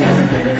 Yes.